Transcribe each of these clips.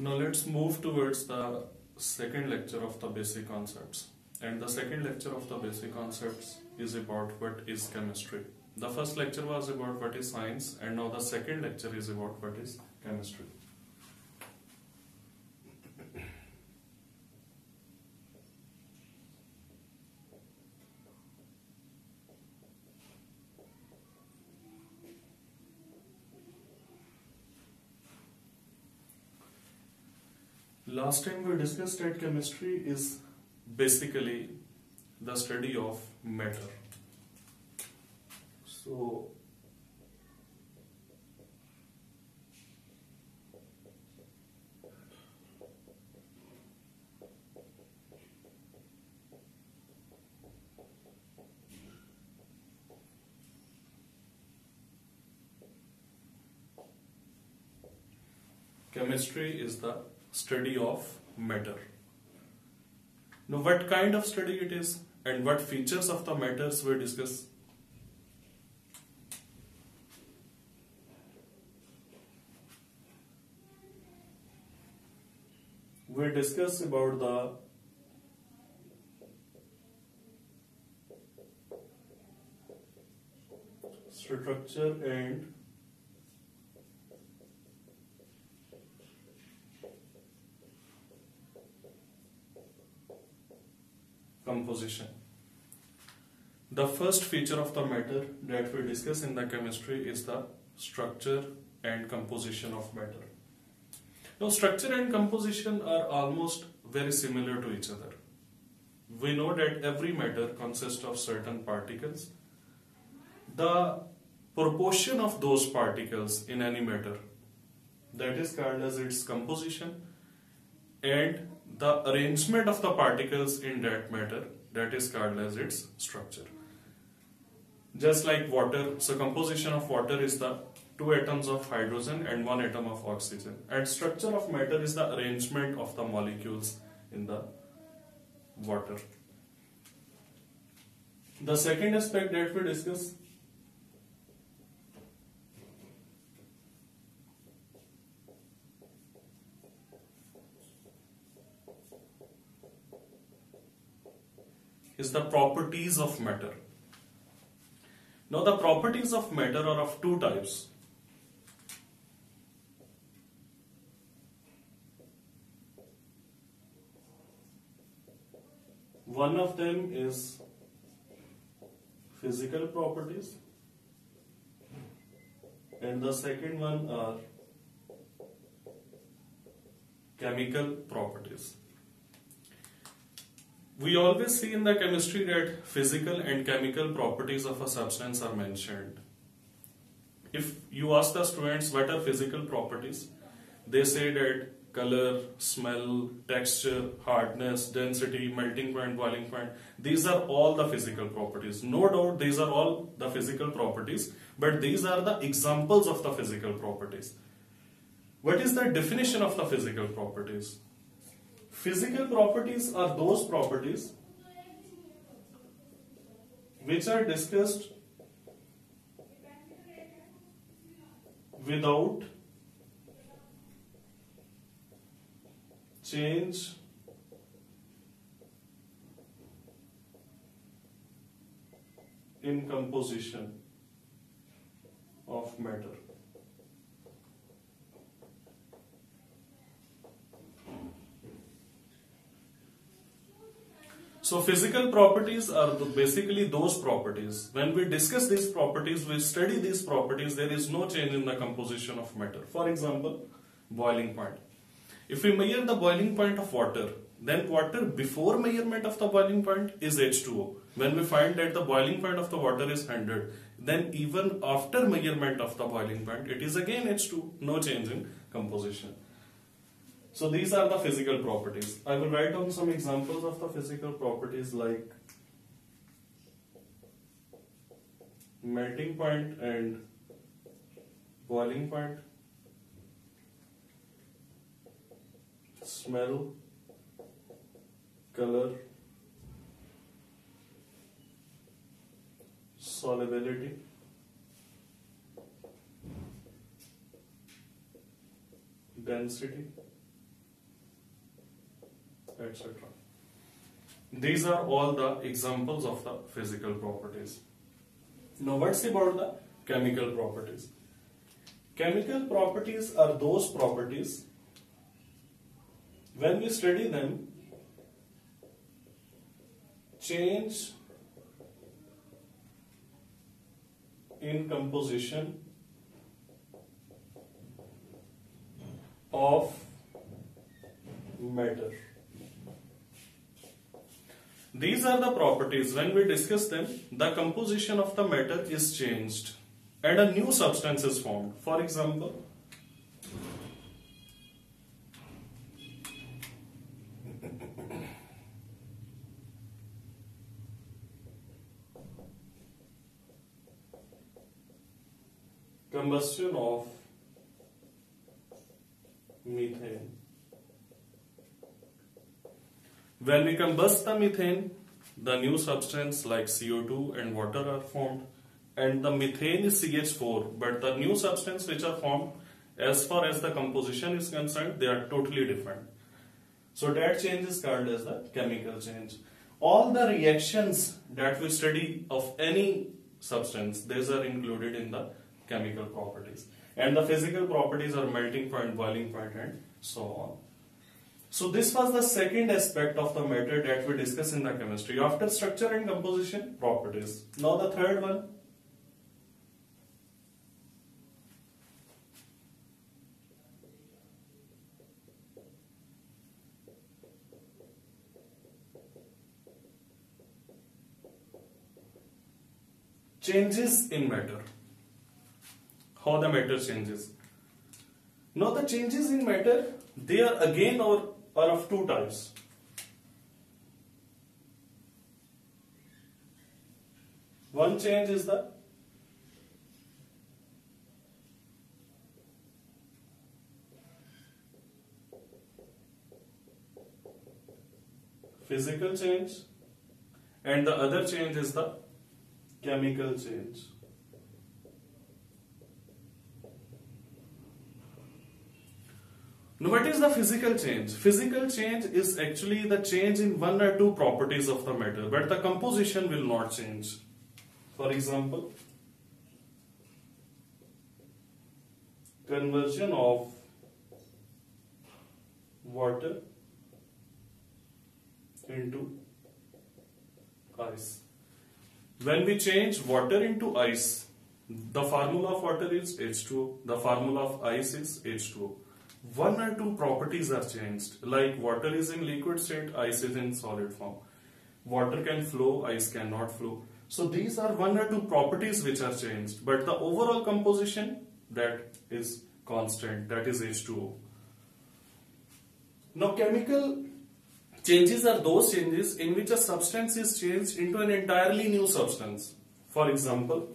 Now let's move towards the second lecture of the basic concepts. And the second lecture of the basic concepts is about what is chemistry. The first lecture was about what is science and now the second lecture is about what is chemistry. Last time we discussed that chemistry is basically the study of matter. So, chemistry is the study of matter. Now, what kind of study it is and what features of the matters we discuss. We discuss about the structure and composition. The first feature of the matter that we discuss in the chemistry is the structure and composition of matter. Now, structure and composition are almost very similar to each other. We know that every matter consists of certain particles. The proportion of those particles in any matter that is called as its composition and the arrangement of the particles in that matter that is called as its structure. Just like water, so composition of water is the two atoms of hydrogen and one atom of oxygen. And structure of matter is the arrangement of the molecules in the water. The second aspect that we discuss is the properties of matter. Now the properties of matter are of two types. One of them is physical properties and the second one are chemical properties. We always see in the chemistry that physical and chemical properties of a substance are mentioned. If you ask the students what are physical properties, they say that color, smell, texture, hardness, density, melting point, boiling point, these are all the physical properties. No doubt these are all the physical properties, but these are the examples of the physical properties. What is the definition of the physical properties? Physical properties are those properties which are discussed without change in composition of matter. So physical properties are basically those properties. When we discuss these properties, we study these properties, there is no change in the composition of matter. For example, boiling point. If we measure the boiling point of water, then water before measurement of the boiling point is H2O. When we find that the boiling point of the water is 100, then even after measurement of the boiling point, it is again H2, no change in composition. So these are the physical properties. I will write down some examples of the physical properties like melting point and boiling point, smell, color, solubility, density, etc. These are all the examples of the physical properties. Now what's about the chemical properties? Chemical properties are those properties when we study them change in composition of matter. These are the properties. When we discuss them, the composition of the matter is changed and a new substance is formed. For example, combustion of methane. When we combust the methane, the new substance like CO2 and water are formed and the methane is CH4 but the new substance which are formed as far as the composition is concerned they are totally different. So that change is called as the chemical change. All the reactions that we study of any substance these are included in the chemical properties and the physical properties are melting point, boiling point and so on. So this was the second aspect of the matter that we discuss in the chemistry. After structure and composition, properties. Now the third one. Changes in matter. How the matter changes. Now the changes in matter they are again are, are of two types. One change is the physical change and the other change is the chemical change. Now, what is the physical change? Physical change is actually the change in one or two properties of the matter, but the composition will not change. For example, conversion of water into ice. When we change water into ice, the formula of water is H2O, the formula of ice is H2O one or two properties are changed like water is in liquid state ice is in solid form. Water can flow ice cannot flow. So these are one or two properties which are changed but the overall composition that is constant that is H2O now chemical changes are those changes in which a substance is changed into an entirely new substance. For example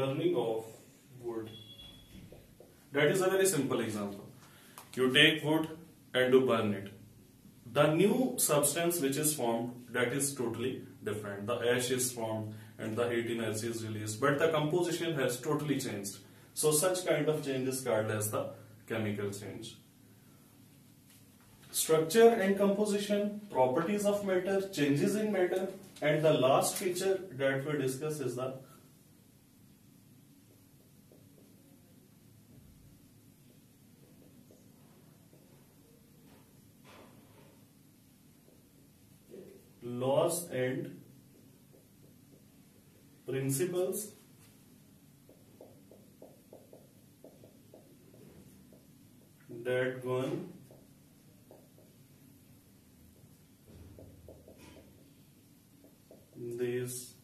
burning of wood. That is a very simple example. You take wood and you burn it. The new substance which is formed that is totally different. The ash is formed and the heat energy is released but the composition has totally changed. So such kind of change is called as the chemical change. Structure and composition, properties of matter, changes in matter and the last feature that we discuss is the laws and principles that govern these.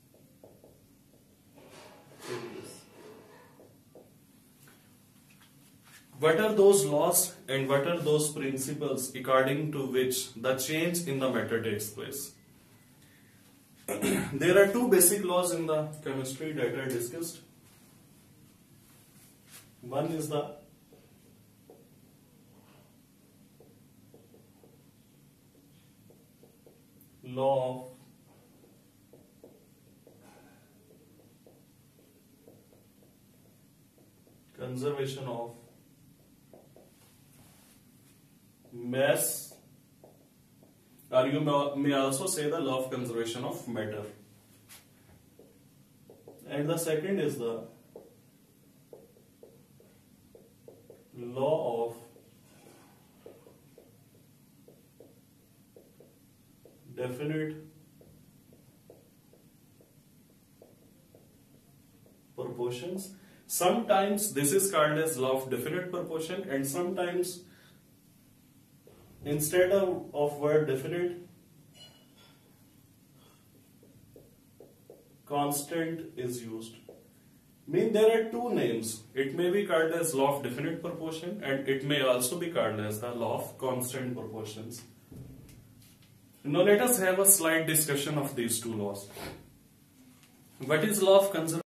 What are those laws and what are those principles according to which the change in the matter takes place? there are two basic laws in the chemistry that are discussed. One is the law of conservation of mass or you may also say the law of conservation of matter? And the second is the law of definite proportions. Sometimes this is called as law of definite proportion and sometimes instead of, of word definite constant is used. Mean there are two names. It may be called as law of definite proportion and it may also be called as the law of constant proportions. Now let us have a slight discussion of these two laws. What is law of conservation